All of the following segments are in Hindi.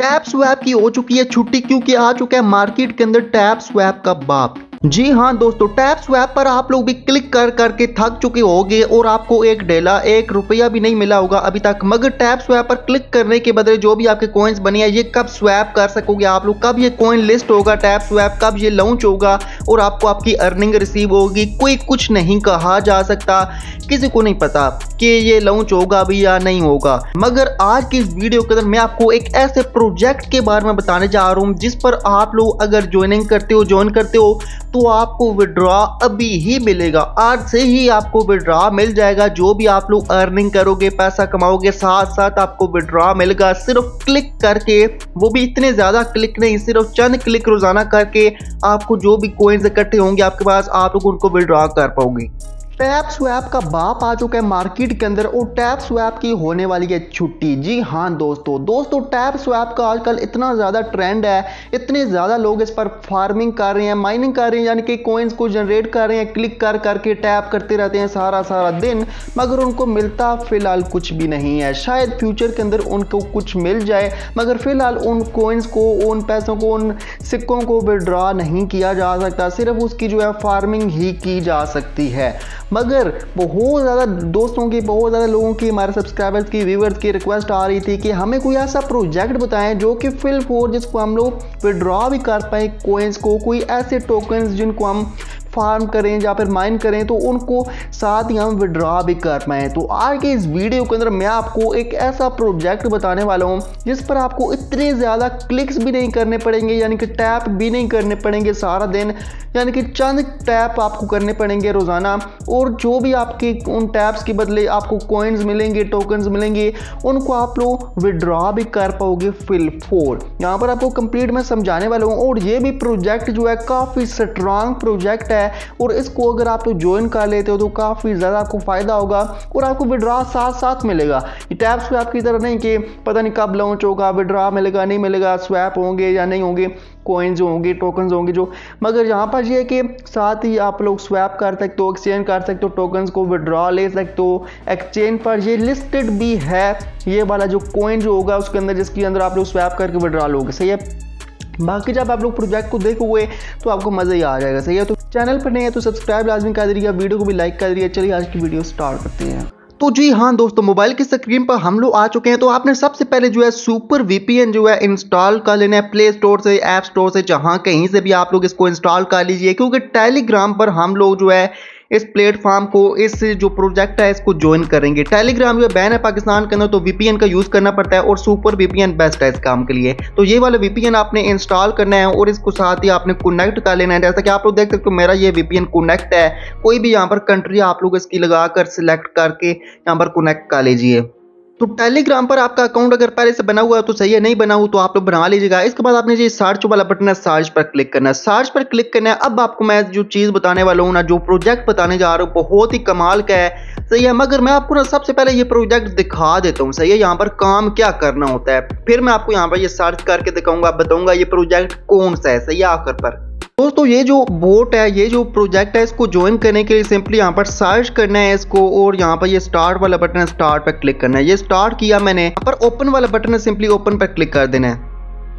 टैप स्वैप की हो चुकी है छुट्टी, क्योंकि आ चुका है मार्केट के अंदर टैप स्वैप का बाप। जी हाँ दोस्तों टैप स्वैप पर आप लोग भी क्लिक कर करके थक चुके होंगे और आपको एक डेला, एक रुपया भी नहीं मिला होगा अभी तक। मगर टैप स्वैप पर क्लिक करने के बदले जो भी आपके कॉइन्स बनी है, ये कब स्वैप कर सकोगे आप लोग? कब ये कॉइन लिस्ट होगा टैप स्वैप कब ये लॉन्च होगा? और आपको आपकी अर्निंग रिसीव होगी? कोई कुछ नहीं कहा जा सकता। किसी को नहीं पता कि ये लॉन्च होगा भी या नहीं होगा। मगर आज की वीडियो के अंदर मैं आपको एक ऐसे प्रोजेक्ट के बारे में बताने जा रहा हूँ, जिस पर आप लोग अगर ज्वाइनिंग करते हो ज्वाइन करते हो तो आपको विड्रॉ अभी ही मिलेगा। आज से ही आपको विड्रॉ मिल जाएगा। जो भी आप लोग अर्निंग करोगे, पैसा कमाओगे साथ साथ आपको विड्रॉ मिलेगा। सिर्फ़ क्लिक करके, वो भी इतने ज़्यादा क्लिक नहीं, सिर्फ़ चंद क्लिक रोज़ाना करके आपको जो भी कोइंस इकट्ठे होंगे, आपके पास आप लोग उनको विड्रॉ कर पाओगे। टैप स्वैप का बाप आ चुका है मार्केट के अंदर और टैप स्वैप की होने वाली है छुट्टी। जी हाँ दोस्तों दोस्तों टैप स्वैप का आजकल इतना ज़्यादा ट्रेंड है, इतने ज़्यादा लोग इस पर फ़ार्मिंग कर रहे हैं माइनिंग कर रहे हैं, यानी कि कोइंस को जनरेट कर रहे हैं क्लिक कर, करके टैप करते रहते हैं सारा सारा दिन, मगर उनको मिलता फ़िलहाल कुछ भी नहीं है। शायद फ्यूचर के अंदर उनको कुछ मिल जाए, मगर फ़िलहाल उन कोइंस को, उन पैसों को, उन सिक्कों को विड्रॉ नहीं किया जा सकता, सिर्फ़ उसकी जो है फ़ार्मिंग ही की जा सकती है। मगर बहुत ज़्यादा दोस्तों की, बहुत ज़्यादा लोगों की, हमारे सब्सक्राइबर्स की व्यूवर्स की रिक्वेस्ट आ रही थी कि हमें कोई ऐसा प्रोजेक्ट बताएँ जो कि फिल फोर जिसको हम लोग विड्रॉ भी कर पाए कोइंस को, कोई ऐसे टोकन्स जिनको हम फार्म करें या फिर माइन करें तो उनको साथ ही हम विड्रॉ भी कर पाएँ तो आज के इस वीडियो के अंदर मैं आपको एक ऐसा प्रोजेक्ट बताने वाला हूँ, जिस पर आपको इतने ज़्यादा क्लिक्स भी नहीं करने पड़ेंगे, यानी कि टैप भी नहीं करने पड़ेंगे सारा दिन, यानी कि चंद टैप आपको करने पड़ेंगे रोज़ाना, और जो भी आपके उन टैप्स के बदले आपको कॉइन्स मिलेंगे टोकन्स मिलेंगे, उनको आप लोग विड्रॉ भी कर पाओगे फिल फोर यहाँ पर आपको कंप्लीट मैं समझाने वाला हूँ, और ये भी प्रोजेक्ट जो है काफ़ी स्ट्रांग प्रोजेक्ट है। है और इसको अगर आप लोग ज्वाइन कर लेते हो तो काफ़ी ज़्यादा आपको फ़ायदा होगा और आपको विड्रा साथ साथ मिलेगा। ये टैप स्वैप की तरह नहीं कि पता नहीं कब लॉन्च होगा विड्रा मिलेगा, नहीं मिलेगा स्वैप होंगे या नहीं होंगे कोइंस होंगे टोकन्स होंगे जो। मगर यहाँ पर ये है कि साथ ही आप लोग स्वैप कर सकते हो एक्सचेंज कर सकते हो टोकन्स को विड्रॉ ले सकते हो। एक्सचेंज पर ये लिस्टेड भी है, ये वाला जो कोइन जो होगा उसके अंदर, जिसके अंदर आप लोग स्वैप करके विड्रॉ लोगे। सही है? बाकी जब आप लोग प्रोजेक्ट को देखोगे तो आपको मज़ा ही आ जाएगा। सही है? तो चैनल पर नहीं है तो सब्सक्राइब लाजमी कर दीजिए, वीडियो को भी लाइक कर दीजिए। चलिए आज की वीडियो स्टार्ट करते हैं। तो जी हाँ दोस्तों मोबाइल की स्क्रीन पर हम लोग आ चुके हैं। तो आपने सबसे पहले जो है सुपर वीपीएन जो है इंस्टॉल कर लेना है प्ले स्टोर से ऐप स्टोर से, जहाँ कहीं से भी आप लोग इसको इंस्टॉल कर लीजिए। क्योंकि टेलीग्राम पर हम लोग जो है इस प्लेटफॉर्म को, इस जो प्रोजेक्ट है, इसको ज्वाइन करेंगे। टेलीग्राम जो बैन है पाकिस्तान के अंदर तो वीपीएन का यूज़ करना पड़ता है और सुपर वीपीएन बेस्ट है इस काम के लिए। तो ये वाला वीपीएन आपने इंस्टॉल करना है और इसको साथ ही आपने कनेक्ट कर लेना है। जैसा कि आप लोग देख सकते हो, मेरा ये वीपीएन कनेक्ट है। कोई भी यहाँ पर कंट्री आप लोग इसकी लगाकर सिलेक्ट करके यहाँ पर कनेक्ट कर लीजिए। तो टेलीग्राम पर आपका अकाउंट अगर पहले से बना हुआ है तो सही है, नहीं बना हुआ तो आप लोग बना लीजिएगा। इसके बाद आपने जो सर्च वाला बटन है सर्च पर क्लिक करना है। सर्च पर क्लिक करना है, अब आपको मैं जो चीज़ बताने वाला हूँ ना, जो प्रोजेक्ट बताने जा रहा हूँ, बहुत ही कमाल का है। सही है, मगर मैं आपको ना सबसे पहले ये प्रोजेक्ट दिखा देता हूँ, सही है, यहाँ पर काम क्या करना होता है। फिर मैं आपको यहाँ पर ये सर्च करके दिखाऊँगा, बताऊँगा ये प्रोजेक्ट कौन सा है, सही है, आखिर पर। दोस्तों, ये जो बोट है, ये जो प्रोजेक्ट है, इसको ज्वाइन करने के लिए सिंपली यहाँ पर सर्च करना है इसको और यहाँ पर ये स्टार्ट वाला बटन है स्टार्ट पर क्लिक करना है। ये स्टार्ट किया मैंने, यहाँ पर ओपन वाला बटन है सिंपली ओपन पर क्लिक कर देना है।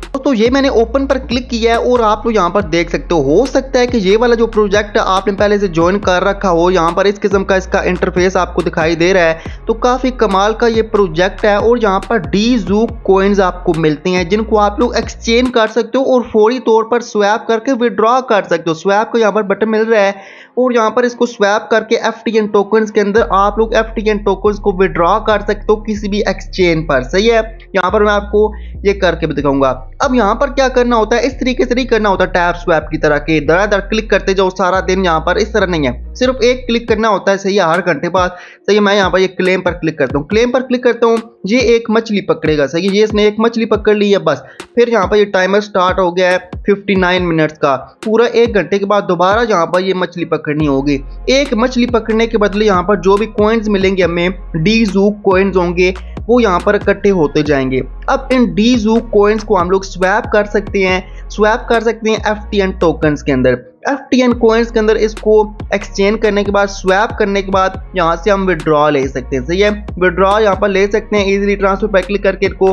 दोस्तों ये मैंने ओपन पर क्लिक किया है और आप लोग यहाँ पर देख सकते हो। हो सकता है कि ये वाला जो प्रोजेक्ट आपने पहले से ज्वाइन कर रखा हो, यहाँ पर इस किस्म का इसका इंटरफेस आपको दिखाई दे रहा है। तो काफ़ी कमाल का ये प्रोजेक्ट है और यहाँ पर डी जू कोइंस आपको मिलते हैं, जिनको आप लोग एक्सचेंज कर सकते हो और फौरी तौर पर स्वैप करके विड्रॉ कर सकते हो। स्वैप का यहाँ पर बटन मिल रहा है और यहाँ पर इसको स्वैप करके एफ़ टी एन टोकन्स के अंदर आप लोग एफ़ टी एन टोकन्स को विड्रॉ कर सकते हो किसी भी एक्सचेंज पर। सही है? यहाँ पर मैं आपको ये करके भी दिखाऊँगा। अब यहाँ पर क्या करना होता है? इस तरीके से नहीं करना होता टैप स्वैप की तरह के दर दर क्लिक करते जाओ, सारा दिन यहाँ पर इस तरह नहीं है। सिर्फ़ एक क्लिक करना होता है, सही है हर घंटे बाद, सही है, मैं यहाँ पर ये क्लेम पर क्लिक करता हूँ। क्लेम पर क्लिक करता हूँ, ये एक मछली पकड़ेगा, सही है, ये इसने एक मछली पकड़ ली है, बस। फिर यहाँ पर ये टाइमर स्टार्ट हो गया है 59 मिनट्स का। पूरा एक घंटे के बाद दोबारा यहाँ पर ये मछली पकड़नी होगी। एक मछली पकड़ने के बदले यहाँ पर जो भी कॉइन्स मिलेंगे हमें डी जू कॉइन्स होंगे, वो यहाँ पर इकट्ठे होते जाएँगे। अब इन डी जू कॉइन्स को हम लोग स्वैप कर सकते हैं स्वैप कर सकते हैं एफ़ टी एन टोकन्स के अंदर। एफ़ टी एन कोइंस के अंदर इसको एक्सचेंज करने के बाद स्वैप करने के बाद यहाँ से हम विड्रॉ ले सकते हैं। सही है? विड्रॉ यहाँ पर ले सकते हैं इजीली ट्रांसफ़र पर क्लिक करके इनको,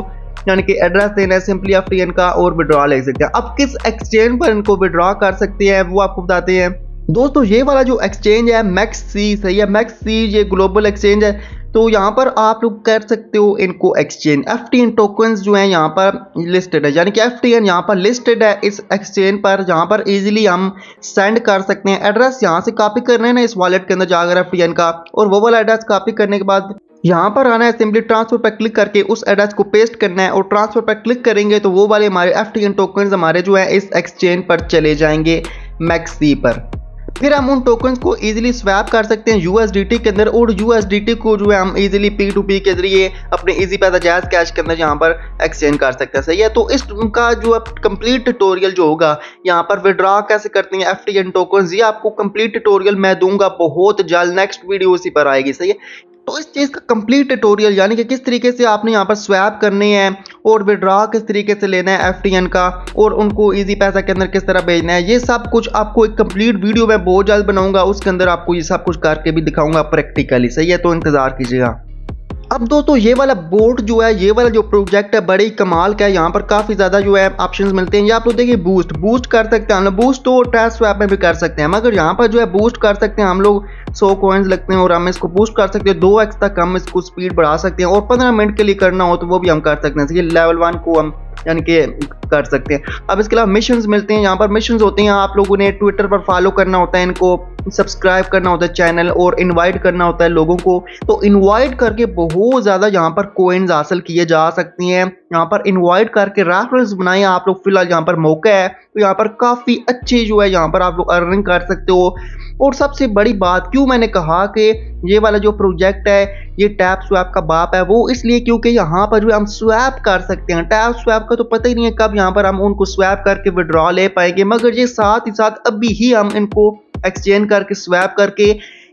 यानी कि एड्रेस देना है सिंपली एफ़ टी एन का और विड्रॉ ले सकते हैं। अब किस एक्सचेंज पर इनको विड्रॉ कर सकते हैं, वो आपको बताते हैं। दोस्तों, ये वाला जो एक्सचेंज है मैक्स सी सही है? मैक्स सी ये ग्लोबल एक्सचेंज है। तो यहाँ पर आप लोग कर सकते हो इनको exchange F T N tokens जो हैं यहाँ पर लिस्टेड है। यानी कि एफ़ टी एन यहाँ पर लिस्टेड है इस एक्सचेंज पर, जहाँ पर इजीली हम सेंड कर सकते हैं। एड्रेस यहाँ से कॉपी करना है ना इस वॉलेट के अंदर जाकर एफ़ टी एन का। और वो वाला एड्रेस कॉपी करने के बाद यहाँ पर आना है सिंपली ट्रांसफ़र पर क्लिक करके उस एड्रेस को पेस्ट करना है। और ट्रांसफ़र पर क्लिक करेंगे तो वो वाले हमारे एफ़ टी एन टोकन हमारे जो है इस एक्सचेंज पर चले जाएँगे मैक्सी पर। फिर हम उन टोकन को इजिली स्वैप कर सकते हैं यूएसडीटी के अंदर और यूएसडीटी को जो है हम इजिली पी टू पी के ज़रिए अपने इजी पैसा जायज़ कैश के अंदर यहाँ पर एक्सचेंज कर सकते हैं। सही है? तो इसका जो है कंप्लीट ट्यूटोरियल जो होगा, यहाँ पर विड्रॉ कैसे करते हैं एफ़ टी एन टोकन ये आपको कंप्लीट ट्यूटोरियल मैं दूँगा। बहुत जल्द नेक्स्ट वीडियो इसी पर आएगी। सही है? तो इस चीज़ का कंप्लीट ट्यूटोरियल यानी कि किस तरीके से आपने यहाँ पर स्वैप करने हैं और विड्रॉ किस तरीके से लेना है एफटीएन का और उनको ईजी पैसा के अंदर किस तरह भेजना है, ये सब कुछ आपको एक कंप्लीट वीडियो मैं बहुत जल्द बनाऊँगा, उसके अंदर आपको ये सब कुछ करके भी दिखाऊँगा प्रैक्टिकली सही है? तो इंतज़ार कीजिएगा। अब दोस्तों, ये वाला बोर्ड जो है, ये वाला जो प्रोजेक्ट है, बड़े कमाल का है। यहाँ पर काफ़ी ज़्यादा जो है ऑप्शंस मिलते हैं। ये आप लोग देखिए बूस्ट बूस्ट कर सकते हैं। हम लोग बूस्ट तो टेस्ट स्वैप में भी कर सकते हैं, मगर यहाँ पर जो है बूस्ट कर सकते हैं। हम लोग सौ कॉइन्स लगते हैं और हम इसको बूस्ट कर सकते हैं। दो एक्स तक हम इसको स्पीड बढ़ा सकते हैं। और पंद्रह मिनट के लिए करना हो तो वो भी हम कर सकते हैं। लेवल वन को हम, यानी कि कर सकते हैं। अब इसके अलावा मिशन मिलते हैं। यहाँ पर मिशन होते हैं। आप लोगों ने ट्विटर पर फॉलो करना होता है इनको। सब्सक्राइब करना होता है चैनल और इनवाइट करना होता है लोगों को तो इनवाइट करके बहुत ज़्यादा यहाँ पर कोइंस हासिल किए जा सकती हैं। यहाँ पर इनवाइट करके रेफरेंस बनाए आप लोग। फ़िलहाल यहाँ पर मौका है तो यहाँ पर काफ़ी अच्छी जो है यहाँ पर आप लोग अर्निंग कर सकते हो। और सबसे बड़ी बात, क्यों मैंने कहा कि ये वाला जो प्रोजेक्ट है, ये टैप स्वैप का बाप है, वो इसलिए क्योंकि यहाँ पर जो हम स्वैप कर सकते हैं। टैप स्वैप का तो पता ही नहीं है कब यहाँ पर हम उनको स्वैप करके विड्रॉ ले पाएँगे, मगर ये साथ ही साथ अभी ही हम इनको एक्सचेंज करके स्वैप करके,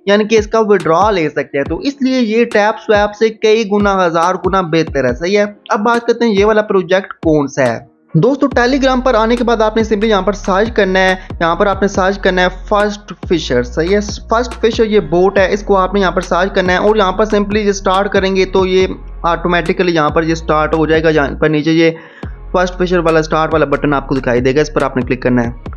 यानी कि इसका विड्रॉ ले सकते हैं। तो इसलिए ये टैप स्वैप से कई गुना, हज़ार गुना बेहतर है। सही है? अब बात करते हैं ये वाला प्रोजेक्ट कौन सा है। दोस्तों टेलीग्राम पर आने के बाद आपने सिंपली यहाँ पर सर्च करना है। यहाँ पर आपने सर्च करना है फ़र्स्ट फिशर सही है? फ़र्स्ट फिशर ये बोट है, इसको आपने यहाँ पर सर्च करना है और यहाँ पर सिंपली स्टार्ट करेंगे तो ये ऑटोमेटिकली यहाँ पर ये स्टार्ट हो जाएगा। यहाँ पर नीचे ये फ़र्स्ट फिशर वाला स्टार्ट वाला बटन आपको दिखाई देगा। इस पर आपने क्लिक करना है।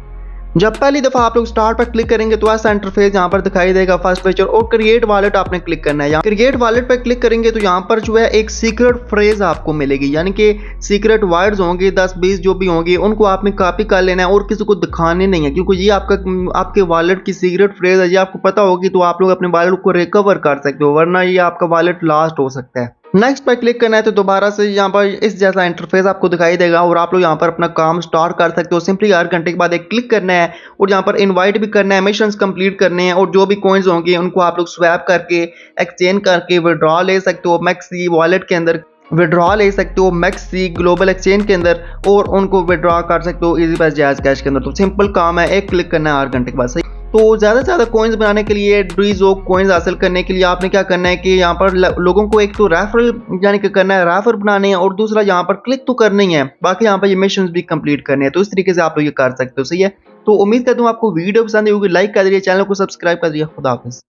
जब पहली दफ़ा आप लोग स्टार्ट पर क्लिक करेंगे तो ऐसा इंटरफेस यहाँ पर दिखाई देगा फ़र्स्ट पेज और क्रिएट वॉलेट आपने क्लिक करना है। यहाँ क्रिएट वॉलेट पर क्लिक करेंगे तो यहाँ पर जो है एक सीक्रेट फ्रेज आपको मिलेगी, यानी कि सीक्रेट वर्ड्स होंगे, दस, बीस जो भी होंगे, उनको आपने कॉपी कर लेना है और किसी को दिखाने नहीं है, क्योंकि ये आपका, आपके वॉलेट की सीक्रेट फ्रेज है। ये आपको पता होगी तो आप लोग अपने वॉलेट को रिकवर कर सकते हो, वरना ये आपका वॉलेट लास्ट हो सकता है। नेक्स्ट पर क्लिक करना है तो दोबारा से यहाँ पर इस जैसा इंटरफेस आपको दिखाई देगा और आप लोग यहाँ पर अपना काम स्टार्ट कर सकते हो। सिंपली हर घंटे के बाद एक क्लिक करना है और यहाँ पर इनवाइट भी करना है मिशन कंप्लीट करने हैं और जो भी कॉइन्स होंगे उनको आप लोग स्वैप करके एक्सचेंज करके विड्रॉ ले सकते हो। मैक्सी वॉलेट के अंदर विड्रॉ ले सकते हो। मैक्सी ग्लोबल एक्सचेंज के अंदर और उनको विड्रॉ कर सकते हो। इजी पैस जायज़ कैश के अंदर। तो सिंपल काम है, एक क्लिक करना है हर घंटे के बाद। सही? तो ज़्यादा से ज़्यादा कोइंस बनाने के लिए ड्रीजो कोइंस हासिल करने के लिए आपने क्या करना है कि यहाँ पर लोगों को एक तो रेफरल यानी कि करना है रेफर बनाने हैं और दूसरा यहाँ पर क्लिक तो करना ही। है बाकी यहाँ पर ये मिशन भी कंप्लीट करने हैं। तो इस तरीके से आप लोग ये कर सकते हो। सही है? तो उम्मीद करता हूँ आपको वीडियो पसंद होगी। लाइक कर दीजिए, चैनल को सब्सक्राइब कर दिए खुदा हाफिज़।